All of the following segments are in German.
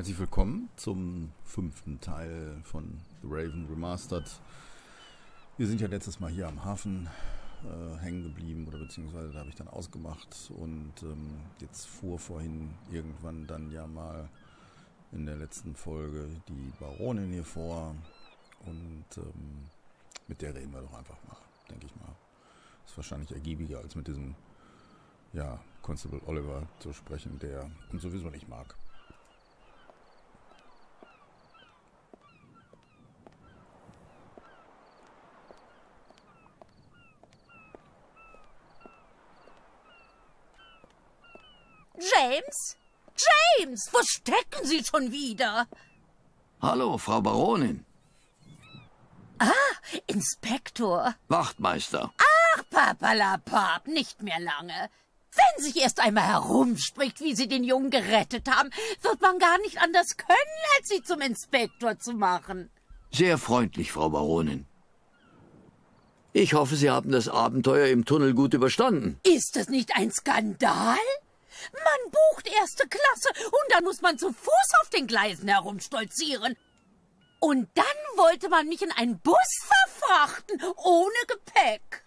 Herzlich willkommen zum fünften Teil von The Raven Remastered. Wir sind ja letztes Mal hier am Hafen äh, hängen geblieben oder beziehungsweise da habe ich dann ausgemacht und ähm, jetzt fuhr vorhin irgendwann dann ja mal in der letzten Folge die Baronin hier vor und ähm, mit der reden wir doch einfach mal, denke ich mal. Ist wahrscheinlich ergiebiger als mit diesem ja, Constable Oliver zu sprechen, der uns sowieso nicht mag. James? Wo stecken Sie schon wieder? Hallo, Frau Baronin. Ah, Inspektor. Wachtmeister. Ach, Papalapap, nicht mehr lange. Wenn sich erst einmal herumspricht, wie Sie den Jungen gerettet haben, wird man gar nicht anders können, als Sie zum Inspektor zu machen. Sehr freundlich, Frau Baronin. Ich hoffe, Sie haben das Abenteuer im Tunnel gut überstanden. Ist das nicht ein Skandal? Man bucht erste Klasse und dann muss man zu Fuß auf den Gleisen herumstolzieren. Und dann wollte man mich in einen Bus verfrachten, ohne Gepäck.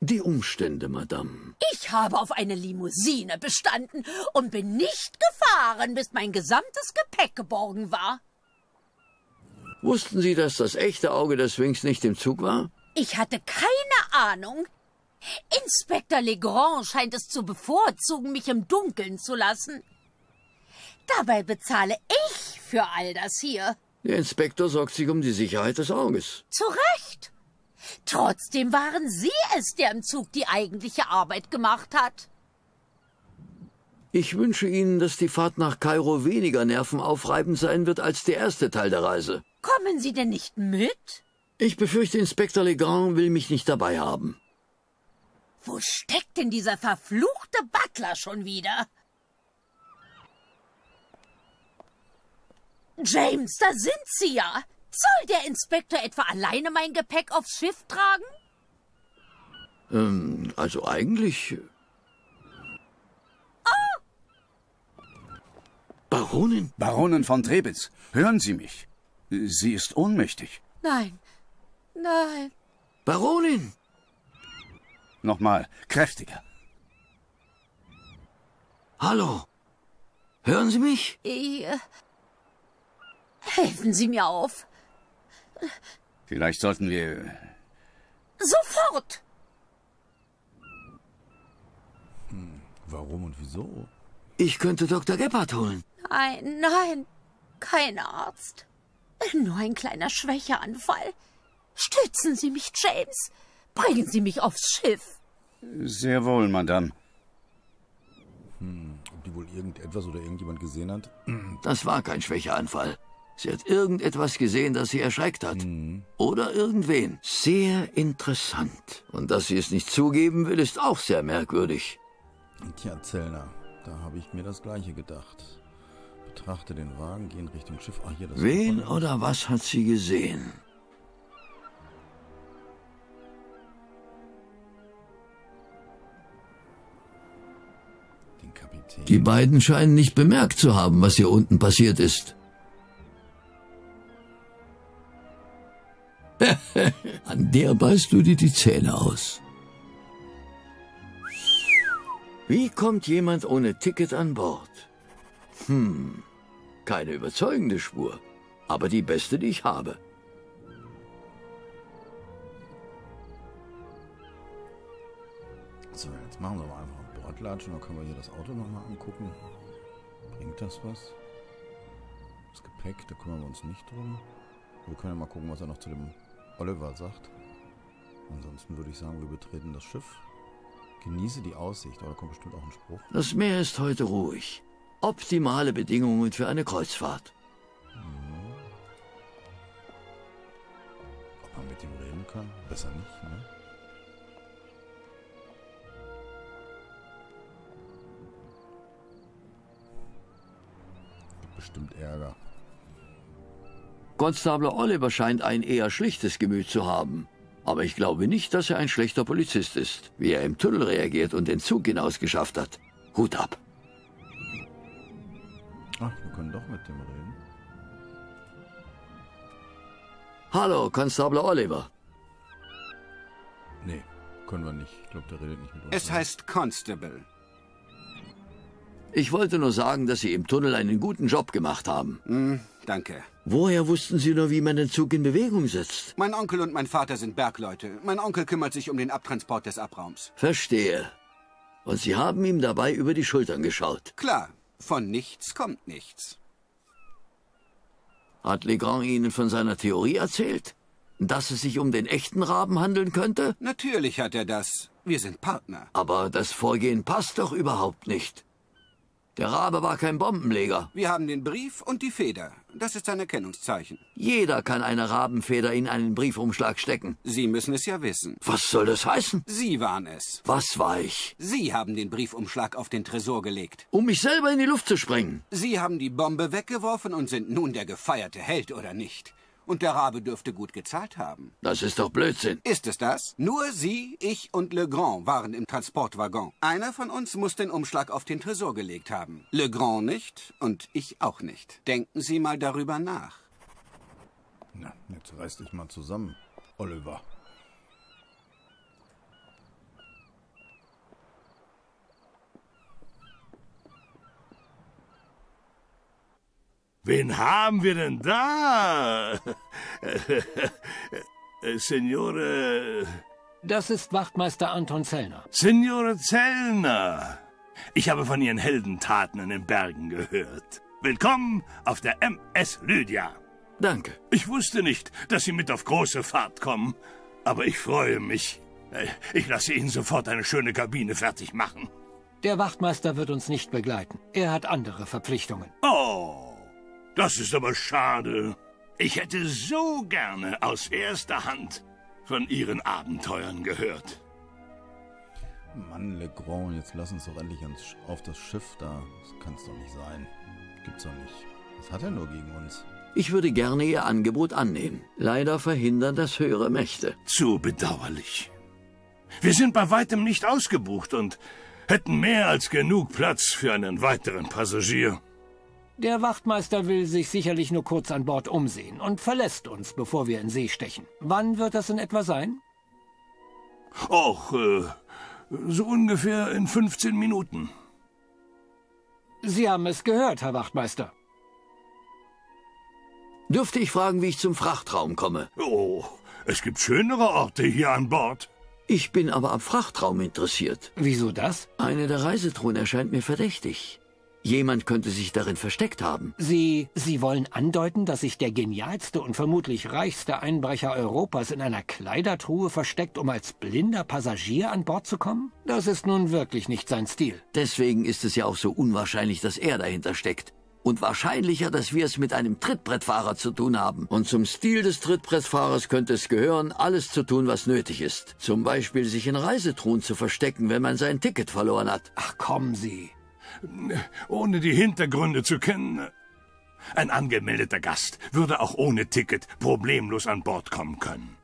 Die Umstände, Madame. Ich habe auf eine Limousine bestanden und bin nicht gefahren, bis mein gesamtes Gepäck geborgen war. Wussten Sie, dass das echte Auge des Sphinx nicht im Zug war? Ich hatte keine Ahnung. Inspektor Legrand scheint es zu bevorzugen, mich im Dunkeln zu lassen. Dabei bezahle ich für all das hier. Der Inspektor sorgt sich um die Sicherheit des Auges. Zu Recht. Trotzdem waren Sie es, der im Zug die eigentliche Arbeit gemacht hat. Ich wünsche Ihnen, dass die Fahrt nach Kairo weniger nervenaufreibend sein wird als der erste Teil der Reise. Kommen Sie denn nicht mit? Ich befürchte, Inspektor Legrand will mich nicht dabei haben. Wo steckt denn dieser verfluchte Butler schon wieder? James, da sind Sie ja. Soll der Inspektor etwa alleine mein Gepäck aufs Schiff tragen? Ähm, also eigentlich. Oh! Baronin? Baronin von Trebitz, hören Sie mich. Sie ist ohnmächtig. Nein, nein. Baronin! Nochmal, kräftiger. Hallo. Hören Sie mich? Ich, äh, helfen Sie mir auf. Vielleicht sollten wir. Sofort! Hm, warum und wieso? Ich könnte Dr. Gebhardt holen. Nein, nein, kein Arzt. Nur ein kleiner Schwächeanfall. Stützen Sie mich, James. Bringen Sie mich aufs Schiff. Sehr wohl, Madame. Hm, ob die wohl irgendetwas oder irgendjemand gesehen hat? Das war kein Schwächeanfall. Sie hat irgendetwas gesehen, das sie erschreckt hat. Mhm. Oder irgendwen. Sehr interessant. Und dass sie es nicht zugeben will, ist auch sehr merkwürdig. Tja, Zellner, da habe ich mir das Gleiche gedacht. Betrachte den Wagen, geh in Richtung Schiff. Ach, hier, das Wen oder was hat sie gesehen? Die beiden scheinen nicht bemerkt zu haben, was hier unten passiert ist. An der beißt du dir die Zähne aus. Wie kommt jemand ohne Ticket an Bord? Hm, keine überzeugende Spur, aber die beste, die ich habe. So, jetzt machen wir mal Bordlatschen, dann können wir hier das Auto nochmal angucken. Bringt das was? Das Gepäck, da kümmern wir uns nicht drum. Wir können ja mal gucken, was er noch zu dem Oliver sagt. Ansonsten würde ich sagen, wir betreten das Schiff. Genieße die Aussicht, aber da kommt bestimmt auch ein Spruch. Das Meer ist heute ruhig. Optimale Bedingungen für eine Kreuzfahrt. Mhm. Ob man mit ihm reden kann? Besser nicht, ne? Bestimmt Ärger. Constable Oliver scheint ein eher schlichtes Gemüt zu haben. Aber ich glaube nicht, dass er ein schlechter Polizist ist, wie er im Tunnel reagiert und den Zug hinausgeschafft hat. Hut ab. können doch mit dem reden. Hallo, Constable Oliver. Nee, können wir nicht. Ich glaube, der redet nicht mit uns. Es heißt Constable. Ich wollte nur sagen, dass Sie im Tunnel einen guten Job gemacht haben. Hm, danke. Woher wussten Sie nur, wie man den Zug in Bewegung setzt? Mein Onkel und mein Vater sind Bergleute. Mein Onkel kümmert sich um den Abtransport des Abraums. Verstehe. Und Sie haben ihm dabei über die Schultern geschaut. Klar, von nichts kommt nichts. Hat Legrand Ihnen von seiner Theorie erzählt? Dass es sich um den echten Raben handeln könnte? Natürlich hat er das. Wir sind Partner. Aber das Vorgehen passt doch überhaupt nicht. Der Rabe war kein Bombenleger. Wir haben den Brief und die Feder. Das ist sein Erkennungszeichen. Jeder kann eine Rabenfeder in einen Briefumschlag stecken. Sie müssen es ja wissen. Was soll das heißen? Sie waren es. Was war ich? Sie haben den Briefumschlag auf den Tresor gelegt. Um mich selber in die Luft zu sprengen. Sie haben die Bombe weggeworfen und sind nun der gefeierte Held, oder nicht? Und der Rabe dürfte gut gezahlt haben. Das ist doch Blödsinn. Ist es das? Nur Sie, ich und Legrand waren im Transportwaggon. Einer von uns muss den Umschlag auf den Tresor gelegt haben. Legrand nicht und ich auch nicht. Denken Sie mal darüber nach. Na, jetzt reiß dich mal zusammen, Oliver. Wen haben wir denn da? Signore. Das ist Wachtmeister Anton Zellner. Signore Zellner. Ich habe von Ihren Heldentaten in den Bergen gehört. Willkommen auf der MS Lydia. Danke. Ich wusste nicht, dass Sie mit auf große Fahrt kommen. Aber ich freue mich. Ich lasse Ihnen sofort eine schöne Kabine fertig machen. Der Wachtmeister wird uns nicht begleiten. Er hat andere Verpflichtungen. Oh, das ist aber schade. Ich hätte so gerne aus erster Hand von Ihren Abenteuern gehört. Mann, Legrand, jetzt lass uns doch endlich ans, auf das Schiff da. Das kann's doch nicht sein. Gibt's doch nicht. Was hat er nur gegen uns? Ich würde gerne Ihr Angebot annehmen. Leider verhindern das höhere Mächte. Zu bedauerlich. Wir sind bei weitem nicht ausgebucht und hätten mehr als genug Platz für einen weiteren Passagier. Der Wachtmeister will sich sicherlich nur kurz an Bord umsehen und verlässt uns, bevor wir in See stechen. Wann wird das in etwa sein? Och, äh, so ungefähr in 15 Minuten. Sie haben es gehört, Herr Wachtmeister. Dürfte ich fragen, wie ich zum Frachtraum komme? Oh, es gibt schönere Orte hier an Bord. Ich bin aber am Frachtraum interessiert. Wieso das? Eine der Reisetruhen erscheint mir verdächtig. Jemand könnte sich darin versteckt haben. Sie, Sie wollen andeuten, dass sich der genialste und vermutlich reichste Einbrecher Europas in einer Kleidertruhe versteckt, um als blinder Passagier an Bord zu kommen? Das ist nun wirklich nicht sein Stil. Deswegen ist es ja auch so unwahrscheinlich, dass er dahinter steckt. Und wahrscheinlicher, dass wir es mit einem Trittbrettfahrer zu tun haben. Und zum Stil des Trittbrettfahrers könnte es gehören, alles zu tun, was nötig ist. Zum Beispiel sich in Reisetruhen zu verstecken, wenn man sein Ticket verloren hat. Ach, kommen Sie. Ohne die Hintergründe zu kennen. Ein angemeldeter Gast würde auch ohne Ticket problemlos an Bord kommen können.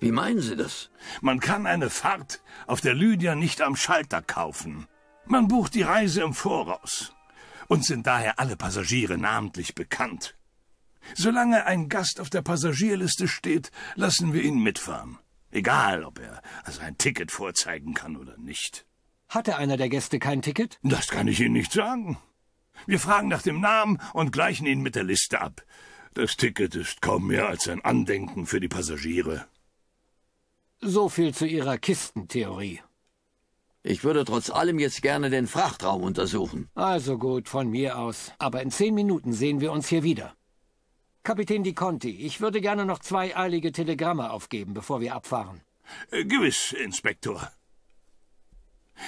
Wie meinen Sie das? Man kann eine Fahrt auf der Lydia nicht am Schalter kaufen. Man bucht die Reise im Voraus. Uns sind daher alle Passagiere namentlich bekannt. Solange ein Gast auf der Passagierliste steht, lassen wir ihn mitfahren. Egal, ob er also ein Ticket vorzeigen kann oder nicht. Hatte einer der Gäste kein Ticket? Das kann ich Ihnen nicht sagen. Wir fragen nach dem Namen und gleichen ihn mit der Liste ab. Das Ticket ist kaum mehr als ein Andenken für die Passagiere. So viel zu Ihrer Kistentheorie. Ich würde trotz allem jetzt gerne den Frachtraum untersuchen. Also gut, von mir aus. Aber in zehn Minuten sehen wir uns hier wieder. Kapitän Di Conti, ich würde gerne noch zwei eilige Telegramme aufgeben, bevor wir abfahren. Äh, gewiss, Inspektor.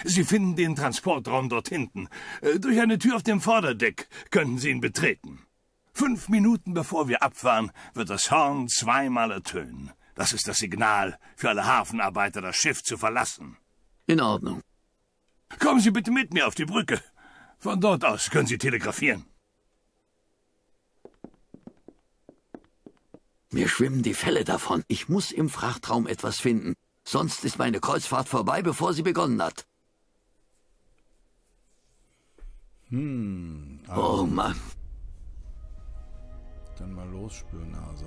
Sie finden den Transportraum dort hinten. Äh, durch eine Tür auf dem Vorderdeck könnten Sie ihn betreten. Fünf Minuten bevor wir abfahren, wird das Horn zweimal ertönen. Das ist das Signal für alle Hafenarbeiter, das Schiff zu verlassen. In Ordnung. Kommen Sie bitte mit mir auf die Brücke. Von dort aus können Sie telegrafieren. Mir schwimmen die Fälle davon. Ich muss im Frachtraum etwas finden. Sonst ist meine Kreuzfahrt vorbei, bevor sie begonnen hat. Hm. Oh Mann. Dann mal los, Spürnase.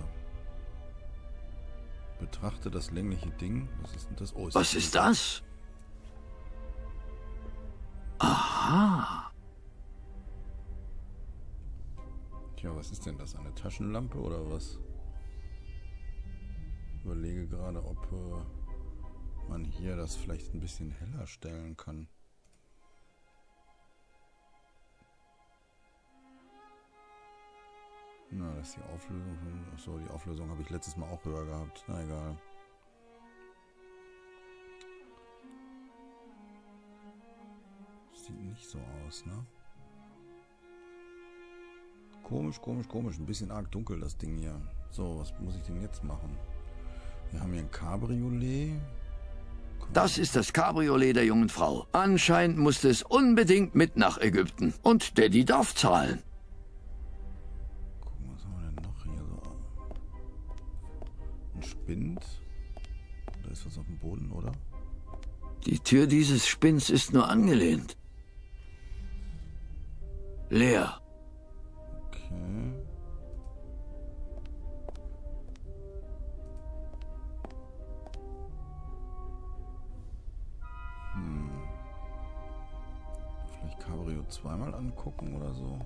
Betrachte das längliche Ding. Was ist denn das? Oh, Was ist das? Aha. Tja, was ist denn das? Eine Taschenlampe oder was? Überlege gerade, ob äh, man hier das vielleicht ein bisschen heller stellen kann. Na, das ist die Auflösung. Achso, die Auflösung habe ich letztes Mal auch höher gehabt. Na egal. Sieht nicht so aus, ne? Komisch, komisch, komisch. Ein bisschen arg dunkel, das Ding hier. So, was muss ich denn jetzt machen? Wir haben hier ein Cabriolet. Das ist das Cabriolet der jungen Frau. Anscheinend musste es unbedingt mit nach Ägypten. Und Daddy darf zahlen. Gucken, was haben wir denn noch hier so? Ein Spind. Da ist was auf dem Boden, oder? Die Tür dieses Spinns ist nur angelehnt. Leer. Zweimal angucken oder so.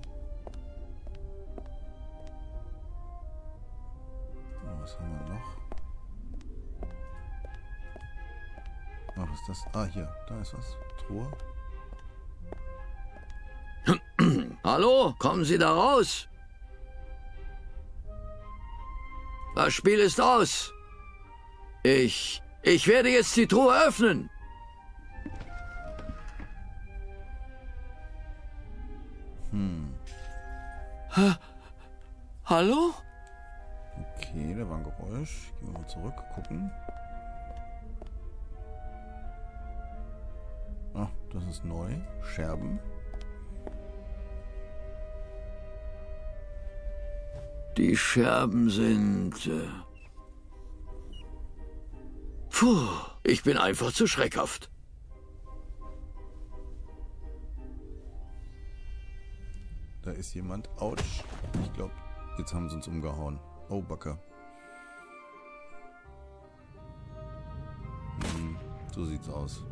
Oh, was haben wir noch? Was ist das? Ah, hier. Da ist was. Truhe. Hallo, kommen Sie da raus? Das Spiel ist aus. Ich, ich werde jetzt die Truhe öffnen. Hm. Hallo? Okay, da war ein Geräusch. Gehen wir mal zurück, gucken. Ah, das ist neu. Scherben. Die Scherben sind... Äh Puh, ich bin einfach zu schreckhaft. Ist jemand. Autsch. Ich glaube, jetzt haben sie uns umgehauen. Oh, Backe. Hm, so sieht's aus.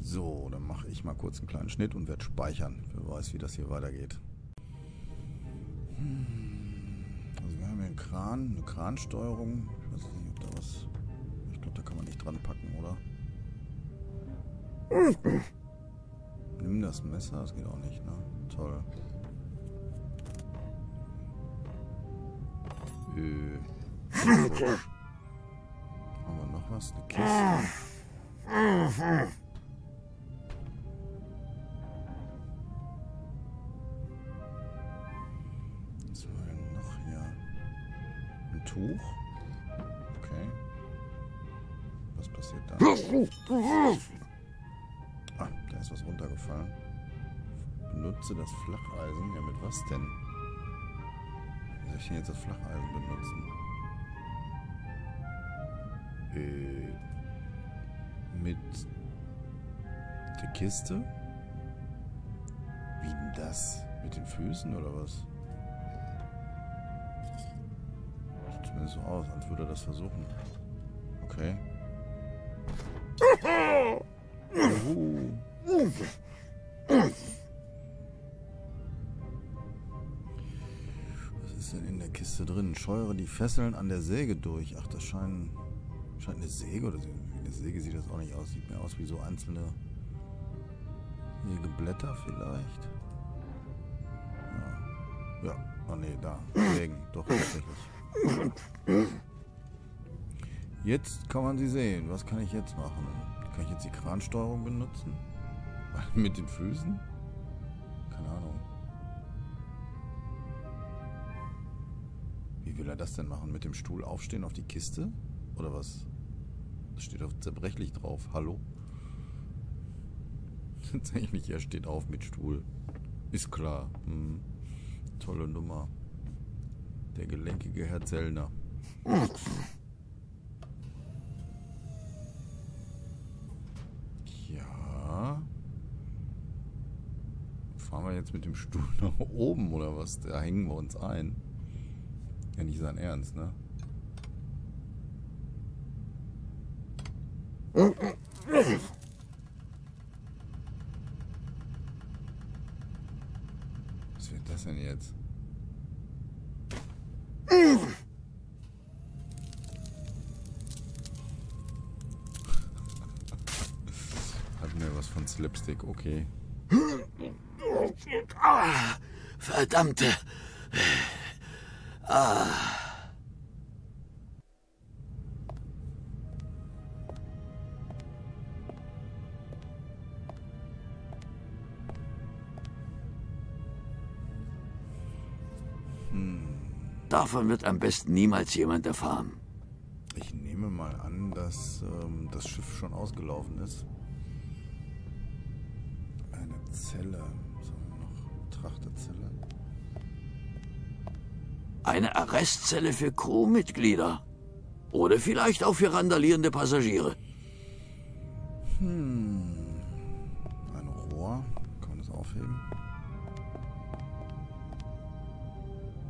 So, dann mache ich mal kurz einen kleinen Schnitt und werde speichern. Wer weiß, wie das hier weitergeht. Kran, eine Kransteuerung. Ich weiß nicht, ob da was... Ich glaube, da kann man nicht dran packen, oder? Nimm das Messer, das geht auch nicht, ne? Toll. Äh. Haben wir noch was? Eine Kiste. Tuch? Okay. Was passiert da? Ah, da ist was runtergefallen. Benutze das Flacheisen. Ja, mit was denn? Wie soll ich denn jetzt das Flacheisen benutzen? Äh, mit der Kiste? Wie denn das? Mit den Füßen oder was? Zumindest so aus, als würde er das versuchen. Okay. Juhu. Was ist denn in der Kiste drin? Scheuere die Fesseln an der Säge durch. Ach, das scheint, scheint eine Säge oder eine Säge sieht das auch nicht aus. Sieht mir aus wie so einzelne hier Blätter vielleicht. Ja. Ja. Oh nee, da. Sägen. Doch, tatsächlich. Jetzt kann man sie sehen. Was kann ich jetzt machen? Kann ich jetzt die Kransteuerung benutzen? Mit den Füßen? Keine Ahnung. Wie will er das denn machen? Mit dem Stuhl aufstehen auf die Kiste? Oder was? Das steht auf zerbrechlich drauf. Hallo? Tatsächlich, er steht auf mit Stuhl. Ist klar. Hm. Tolle Nummer. Der gelenkige Herr Zellner. Ja. Fahren wir jetzt mit dem Stuhl nach oben oder was? Da hängen wir uns ein. Ja, nicht sein Ernst, ne? Was wird das denn jetzt? Hat mir Slapstick, okay. Ah, verdammte. Davon wird am besten niemals jemand erfahren. Ich nehme mal an, dass ähm, das Schiff schon ausgelaufen ist. Zelle. Wir noch? Betrachterzelle. Eine Arrestzelle für Crewmitglieder. Oder vielleicht auch für randalierende Passagiere. Ein Rohr. Kann man das aufheben?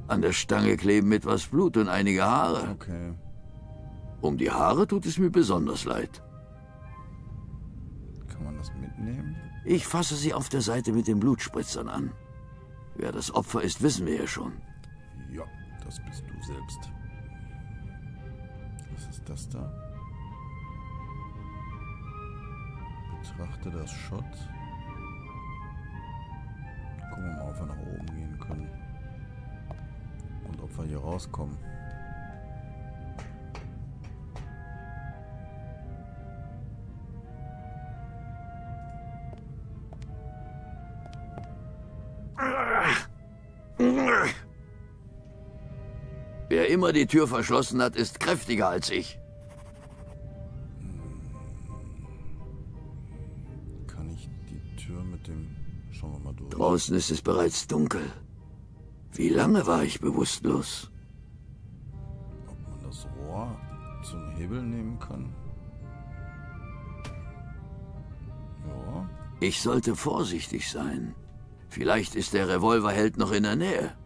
An der Stange kleben etwas Blut und einige Haare. Okay. Um die Haare tut es mir besonders leid. Kann man das mitnehmen? Ich fasse sie auf der Seite mit den Blutspritzern an. Wer das Opfer ist, wissen wir ja schon. Ja, das bist du selbst. Was ist das da? Betrachte das Schott. Gucken wir mal, ob wir nach oben gehen können. Und ob wir hier rauskommen. Immer die Tür verschlossen hat, ist kräftiger als ich. Kann ich die Tür mit dem... Schauen wir mal durch. Draußen ist es bereits dunkel. Wie lange war ich bewusstlos? Ob man das Rohr zum Hebel nehmen kann? Ja. Ich sollte vorsichtig sein. Vielleicht ist der Revolverheld noch in der Nähe.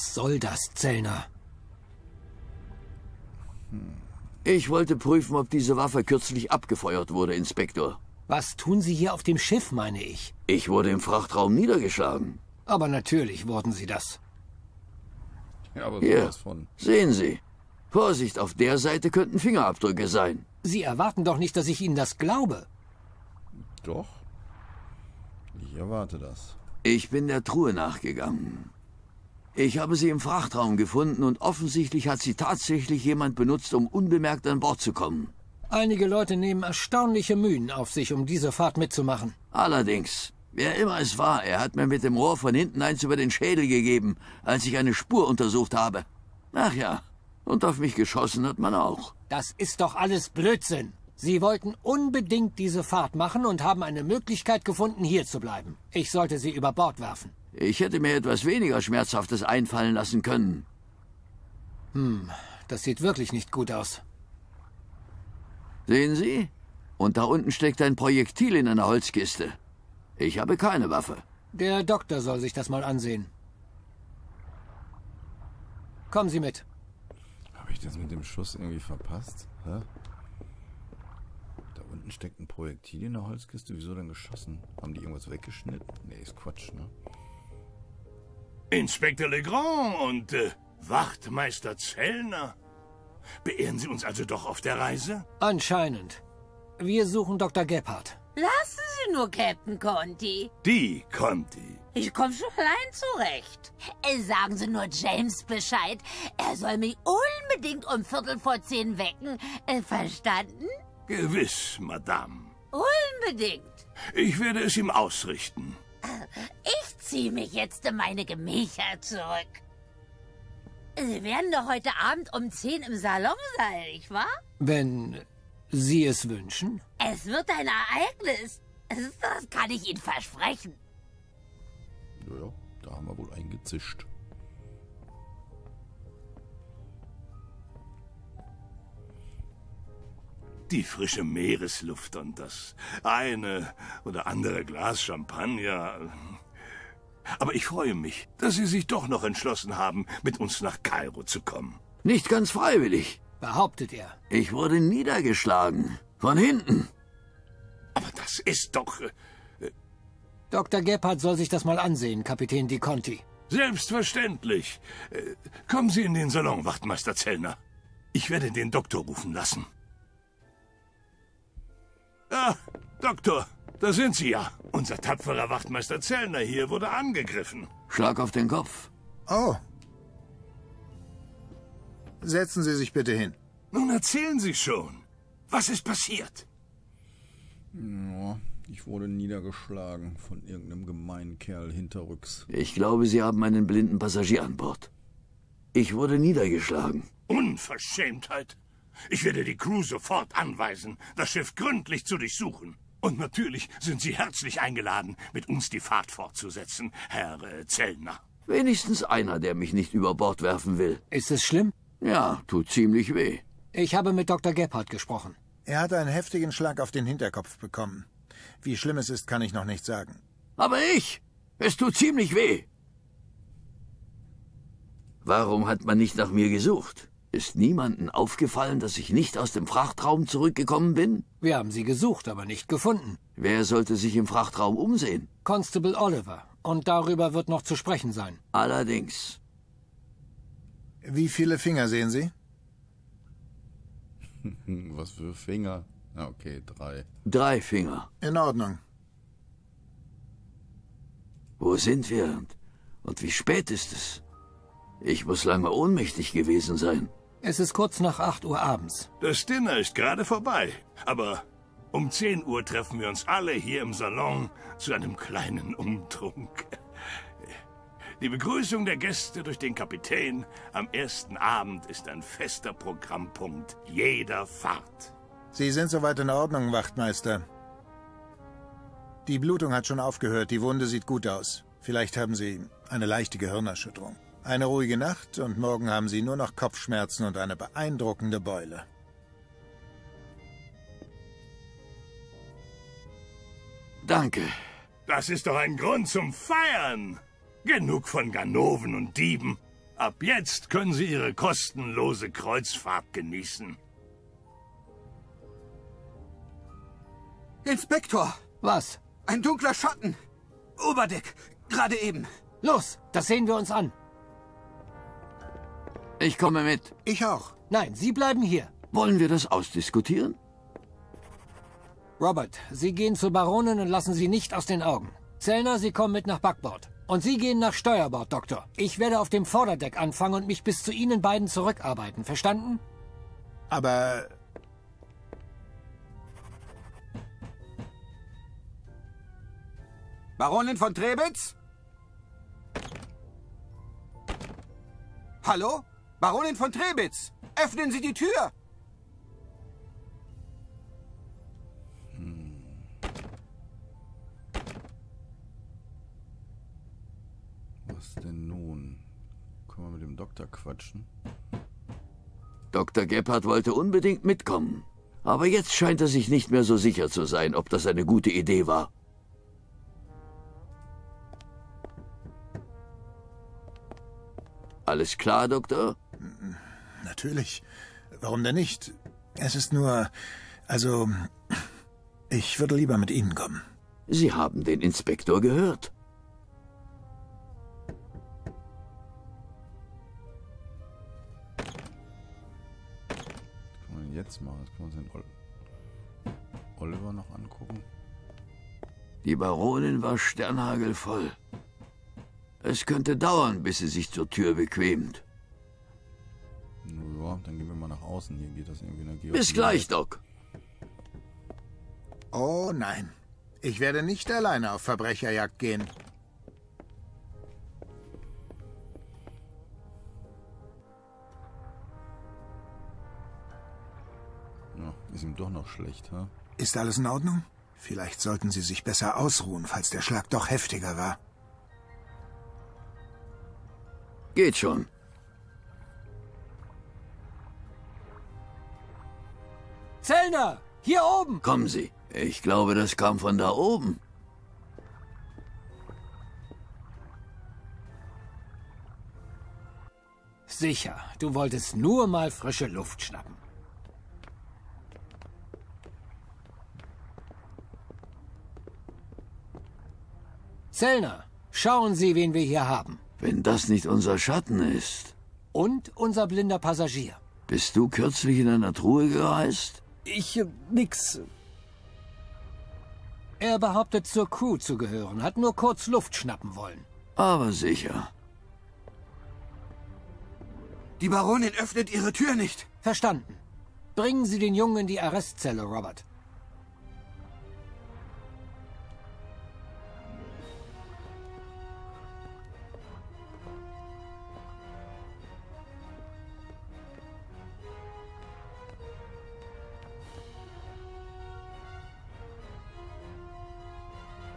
Was soll das, Zellner? Ich wollte prüfen, ob diese Waffe kürzlich abgefeuert wurde, Inspektor. Was tun Sie hier auf dem Schiff, meine ich? Ich wurde im Frachtraum niedergeschlagen. Aber natürlich wurden Sie das. Ja, aber Hier, von. sehen Sie. Vorsicht, auf der Seite könnten Fingerabdrücke sein. Sie erwarten doch nicht, dass ich Ihnen das glaube. Doch. Ich erwarte das. Ich bin der Truhe nachgegangen. Ich habe sie im Frachtraum gefunden und offensichtlich hat sie tatsächlich jemand benutzt, um unbemerkt an Bord zu kommen. Einige Leute nehmen erstaunliche Mühen auf sich, um diese Fahrt mitzumachen. Allerdings, wer immer es war, er hat mir mit dem Rohr von hinten eins über den Schädel gegeben, als ich eine Spur untersucht habe. Ach ja, und auf mich geschossen hat man auch. Das ist doch alles Blödsinn. Sie wollten unbedingt diese Fahrt machen und haben eine Möglichkeit gefunden, hier zu bleiben. Ich sollte sie über Bord werfen. Ich hätte mir etwas weniger Schmerzhaftes einfallen lassen können. Das sieht wirklich nicht gut aus. Sehen Sie? Und da unten steckt ein Projektil in einer Holzkiste. Ich habe keine Waffe. Der Doktor soll sich das mal ansehen. Kommen Sie mit. Habe ich das mit dem Schuss irgendwie verpasst? Hä? Da unten steckt ein Projektil in der Holzkiste. Wieso denn geschossen? Haben die irgendwas weggeschnitten? Nee, ist Quatsch, ne? Inspektor Legrand und äh, Wachtmeister Zellner. Beehren Sie uns also doch auf der Reise? Anscheinend. Wir suchen Dr. Gebhardt. Lassen Sie nur, Captain Conti. Die Conti. Ich komme schon allein zurecht. Äh, Sagen Sie nur James Bescheid. Er soll mich unbedingt um Viertel vor zehn wecken. Äh, verstanden? Gewiss, Madame. Unbedingt. Ich werde es ihm ausrichten. Ich ziehe mich jetzt in meine Gemächer zurück. Sie werden doch heute Abend um 10 im Salon sein, nicht wahr? Wenn Sie es wünschen. Es wird ein Ereignis. Das kann ich Ihnen versprechen. Naja, da haben wir wohl eingezischt. Die frische Meeresluft und das eine oder andere Glas Champagner. Aber ich freue mich, dass Sie sich doch noch entschlossen haben, mit uns nach Kairo zu kommen. Nicht ganz freiwillig. Behauptet er. Ich wurde niedergeschlagen. Von hinten. Aber das ist doch... Äh, Dr. Gebhardt soll sich das mal ansehen, Kapitän Di Conti. Selbstverständlich. Äh, kommen Sie in den Salon, Wachtmeister Zellner. Ich werde den Doktor rufen lassen. Ah, Doktor, da sind Sie ja. Unser tapferer Wachtmeister Zellner hier wurde angegriffen. Schlag auf den Kopf. Oh. Setzen Sie sich bitte hin. Nun erzählen Sie schon. Was ist passiert? Ja, ich wurde niedergeschlagen von irgendeinem gemeinen Kerl hinterrücks. Ich glaube, Sie haben einen blinden Passagier an Bord. Ich wurde niedergeschlagen. Unverschämtheit. Ich werde die Crew sofort anweisen, das Schiff gründlich zu durchsuchen. Und natürlich sind Sie herzlich eingeladen, mit uns die Fahrt fortzusetzen, Herr äh, Zellner. Wenigstens einer, der mich nicht über Bord werfen will. Ist es schlimm? Ja, tut ziemlich weh. Ich habe mit Dr. Gebhardt gesprochen. Er hat einen heftigen Schlag auf den Hinterkopf bekommen. Wie schlimm es ist, kann ich noch nicht sagen. Aber ich! Es tut ziemlich weh. Warum hat man nicht nach mir gesucht? Ist niemandem aufgefallen, dass ich nicht aus dem Frachtraum zurückgekommen bin? Wir haben Sie gesucht, aber nicht gefunden. Wer sollte sich im Frachtraum umsehen? Constable Oliver. Und darüber wird noch zu sprechen sein. Allerdings. Wie viele Finger sehen Sie? Was für Finger. Okay, drei. Drei Finger. In Ordnung. Wo sind wir? Und, und wie spät ist es? Ich muss lange ohnmächtig gewesen sein. Es ist kurz nach 8 Uhr abends. Das Dinner ist gerade vorbei. Aber um 10 Uhr treffen wir uns alle hier im Salon zu einem kleinen Umtrunk. Die Begrüßung der Gäste durch den Kapitän am ersten Abend ist ein fester Programmpunkt jeder Fahrt. Sie sind soweit in Ordnung, Wachtmeister. Die Blutung hat schon aufgehört, die Wunde sieht gut aus. Vielleicht haben Sie eine leichte Gehirnerschütterung. Eine ruhige Nacht und morgen haben Sie nur noch Kopfschmerzen und eine beeindruckende Beule. Danke. Das ist doch ein Grund zum Feiern. Genug von Ganoven und Dieben. Ab jetzt können Sie Ihre kostenlose Kreuzfahrt genießen. Inspektor, Was? ein dunkler Schatten. Oberdeck, gerade eben. Los, das sehen wir uns an. Ich komme mit. Ich auch. Nein, Sie bleiben hier. Wollen wir das ausdiskutieren? Robert, Sie gehen zur Baronin und lassen sie nicht aus den Augen. Zellner, Sie kommen mit nach Backbord. Und Sie gehen nach Steuerbord, Doktor. Ich werde auf dem Vorderdeck anfangen und mich bis zu Ihnen beiden zurückarbeiten. Verstanden? Aber Baronin von Trebitz? Hallo? Baronin von Trebitz, öffnen Sie die Tür! Was denn nun? Können wir mit dem Doktor quatschen? Dr. Gebhardt wollte unbedingt mitkommen. Aber jetzt scheint er sich nicht mehr so sicher zu sein, ob das eine gute Idee war. Alles klar, Doktor? Natürlich. Warum denn nicht? Es ist nur... Also... Ich würde lieber mit Ihnen kommen. Sie haben den Inspektor gehört. Was kann man denn jetzt machen? Was können wir uns den Ol Oliver noch angucken? Die Baronin war sternhagelvoll. Es könnte dauern, bis sie sich zur Tür bequemt. Ja, dann gehen wir mal nach außen. Hier geht das irgendwie in der Geo Bis gleich, Doc. Oh nein. Ich werde nicht alleine auf Verbrecherjagd gehen. Ja, ist ihm doch noch schlecht, ha? Ist alles in Ordnung? Vielleicht sollten Sie sich besser ausruhen, falls der Schlag doch heftiger war. Geht schon. Zellner! Hier oben! Kommen Sie. Ich glaube, das kam von da oben. Sicher, du wolltest nur mal frische Luft schnappen. Zellner, schauen Sie, wen wir hier haben. Wenn das nicht unser Schatten ist. Und unser blinder Passagier. Bist du kürzlich in einer Truhe gereist? Ich, äh, nix. Er behauptet, zur Crew zu gehören, hat nur kurz Luft schnappen wollen. Aber sicher. Die Baronin öffnet ihre Tür nicht. Verstanden. Bringen Sie den Jungen in die Arrestzelle, Robert.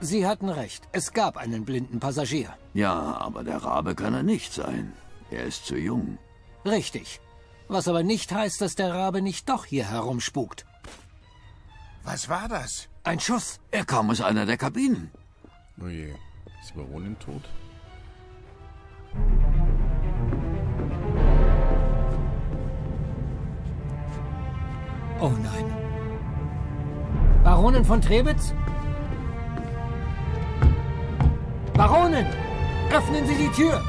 Sie hatten recht. Es gab einen blinden Passagier. Ja, aber der Rabe kann er nicht sein. Er ist zu jung. Richtig. Was aber nicht heißt, dass der Rabe nicht doch hier herumspukt. Was war das? Ein Schuss. Er kam aus einer der Kabinen. Oh je. Ist die Baronin tot? Oh nein. Baronin von Trebitz? Baronin! Öffnen Sie die Tür!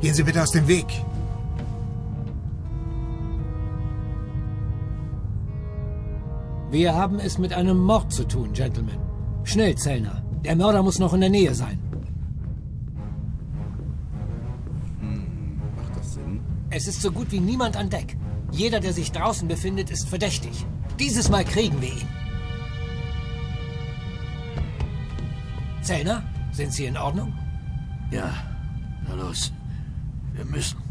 Gehen Sie bitte aus dem Weg. Wir haben es mit einem Mord zu tun, Gentlemen. Schnell, Zellner. Der Mörder muss noch in der Nähe sein. Es ist so gut wie niemand an Deck. Jeder, der sich draußen befindet, ist verdächtig. Dieses Mal kriegen wir ihn. Zellner, sind Sie in Ordnung? Ja, na los. Wir müssen.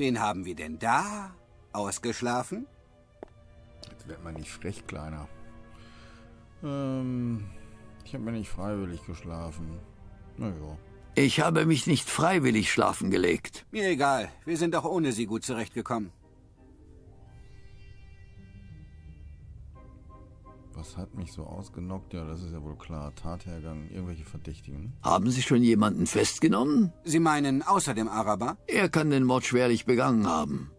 Wen haben wir denn da? Ausgeschlafen? Jetzt wird man nicht frech, Kleiner. Ähm, ich habe mir nicht freiwillig geschlafen. Naja. Ich habe mich nicht freiwillig schlafen gelegt. Mir egal. Wir sind auch ohne sie gut zurechtgekommen. Was hat mich so ausgenockt? Ja, das ist ja wohl klar. Tathergang, irgendwelche Verdächtigen. Haben Sie schon jemanden festgenommen? Sie meinen außer dem Araber? Er kann den Mord schwerlich begangen haben.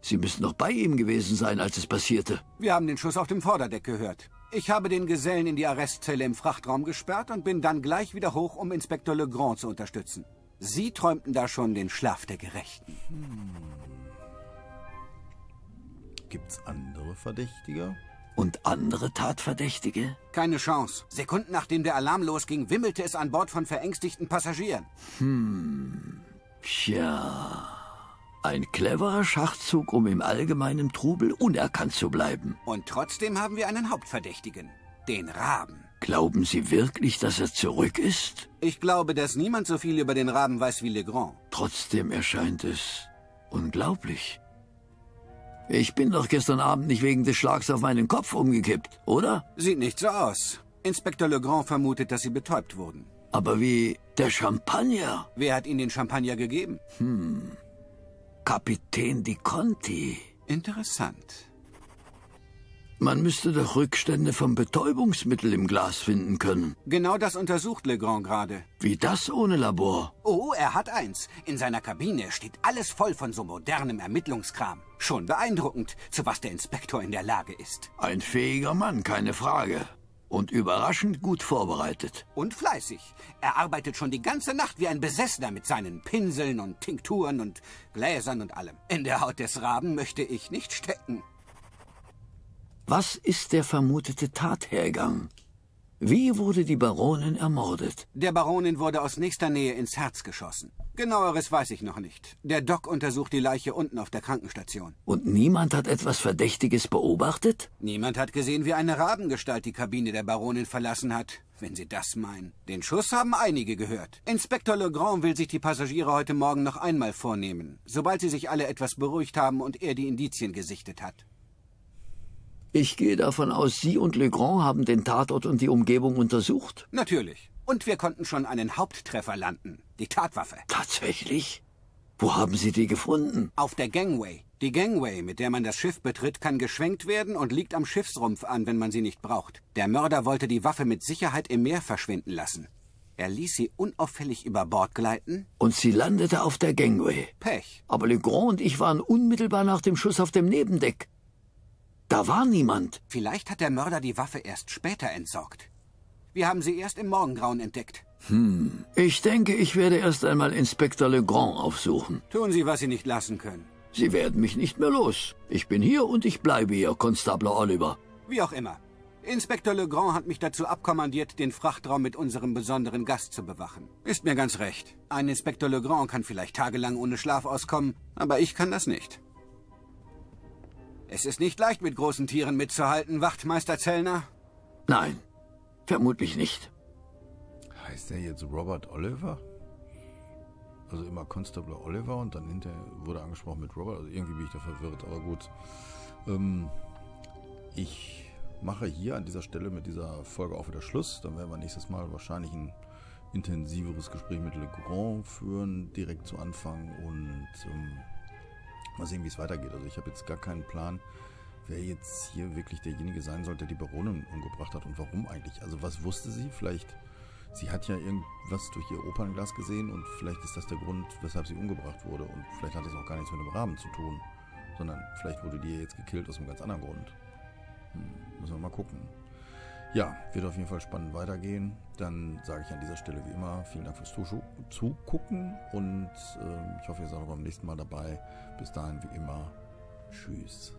Sie müssen noch bei ihm gewesen sein, als es passierte. Wir haben den Schuss auf dem Vorderdeck gehört. Ich habe den Gesellen in die Arrestzelle im Frachtraum gesperrt und bin dann gleich wieder hoch, um Inspektor Legrand zu unterstützen. Sie träumten da schon den Schlaf der Gerechten. Gibt's andere Verdächtige? Und andere Tatverdächtige? Keine Chance. Sekunden nachdem der Alarm losging, wimmelte es an Bord von verängstigten Passagieren. Tja. Ein cleverer Schachzug, um im allgemeinen Trubel unerkannt zu bleiben. Und trotzdem haben wir einen Hauptverdächtigen. Den Raben. Glauben Sie wirklich, dass er zurück ist? Ich glaube, dass niemand so viel über den Raben weiß wie Legrand. Trotzdem erscheint es unglaublich. Ich bin doch gestern Abend nicht wegen des Schlags auf meinen Kopf umgekippt, oder? Sieht nicht so aus. Inspektor Legrand vermutet, dass sie betäubt wurden. Aber wie der Champagner. Wer hat Ihnen den Champagner gegeben? Kapitän Di Conti. Interessant. Man müsste doch Rückstände vom Betäubungsmittel im Glas finden können. Genau das untersucht Legrand gerade. Wie das ohne Labor? Oh, er hat eins. In seiner Kabine steht alles voll von so modernem Ermittlungskram. Schon beeindruckend, zu was der Inspektor in der Lage ist. Ein fähiger Mann, keine Frage. Und überraschend gut vorbereitet. Und fleißig. Er arbeitet schon die ganze Nacht wie ein Besessener mit seinen Pinseln und Tinkturen und Gläsern und allem. In der Haut des Raben möchte ich nicht stecken. Was ist der vermutete Tathergang? Wie wurde die Baronin ermordet? Der Baronin wurde aus nächster Nähe ins Herz geschossen. Genaueres weiß ich noch nicht. Der Doc untersucht die Leiche unten auf der Krankenstation. Und niemand hat etwas Verdächtiges beobachtet? Niemand hat gesehen, wie eine Rabengestalt die Kabine der Baronin verlassen hat, wenn Sie das meinen. Den Schuss haben einige gehört. Inspektor Legrand will sich die Passagiere heute Morgen noch einmal vornehmen, sobald sie sich alle etwas beruhigt haben und er die Indizien gesichtet hat. Ich gehe davon aus, Sie und Legrand haben den Tatort und die Umgebung untersucht? Natürlich. Und wir konnten schon einen Haupttreffer landen. Die Tatwaffe. Tatsächlich? Wo haben Sie die gefunden? Auf der Gangway. Die Gangway, mit der man das Schiff betritt, kann geschwenkt werden und liegt am Schiffsrumpf an, wenn man sie nicht braucht. Der Mörder wollte die Waffe mit Sicherheit im Meer verschwinden lassen. Er ließ sie unauffällig über Bord gleiten. Und sie landete auf der Gangway. Pech. Aber Legrand und ich waren unmittelbar nach dem Schuss auf dem Nebendeck. Da war niemand. Vielleicht hat der Mörder die Waffe erst später entsorgt. Wir haben sie erst im Morgengrauen entdeckt. Hm. Ich denke, ich werde erst einmal Inspektor Legrand aufsuchen. Tun Sie, was Sie nicht lassen können. Sie werden mich nicht mehr los. Ich bin hier und ich bleibe hier, Konstabler Oliver. Wie auch immer. Inspektor Legrand hat mich dazu abkommandiert, den Frachtraum mit unserem besonderen Gast zu bewachen. Ist mir ganz recht. Ein Inspektor Legrand kann vielleicht tagelang ohne Schlaf auskommen, aber ich kann das nicht. Es ist nicht leicht, mit großen Tieren mitzuhalten, Wachtmeister Zellner. Nein, vermutlich nicht. Heißt der jetzt Robert Oliver? Also immer Constable Oliver und dann hinterher wurde angesprochen mit Robert. Also irgendwie bin ich da verwirrt, aber gut. Ähm, ich mache hier an dieser Stelle mit dieser Folge auch wieder Schluss. Dann werden wir nächstes Mal wahrscheinlich ein intensiveres Gespräch mit Le Grand führen, direkt zu Anfang und ähm, mal sehen, wie es weitergeht. Also ich habe jetzt gar keinen Plan, wer jetzt hier wirklich derjenige sein soll, der die Baronin umgebracht hat und warum eigentlich. Also was wusste sie? Vielleicht, sie hat ja irgendwas durch ihr Opernglas gesehen und vielleicht ist das der Grund, weshalb sie umgebracht wurde und vielleicht hat das auch gar nichts mit dem Rahmen zu tun, sondern vielleicht wurde die jetzt gekillt aus einem ganz anderen Grund. Hm, müssen wir mal gucken. Ja, wird auf jeden Fall spannend weitergehen. Dann sage ich an dieser Stelle wie immer vielen Dank fürs Zugucken und äh, ich hoffe, ihr seid auch beim nächsten Mal dabei. Bis dahin wie immer. Tschüss.